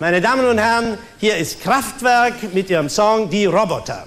Meine Damen und Herren, hier ist Kraftwerk mit ihrem Song Die Roboter.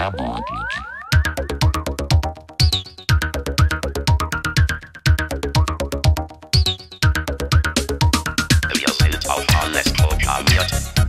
zabudzić. Wir sind auf alles programmiert.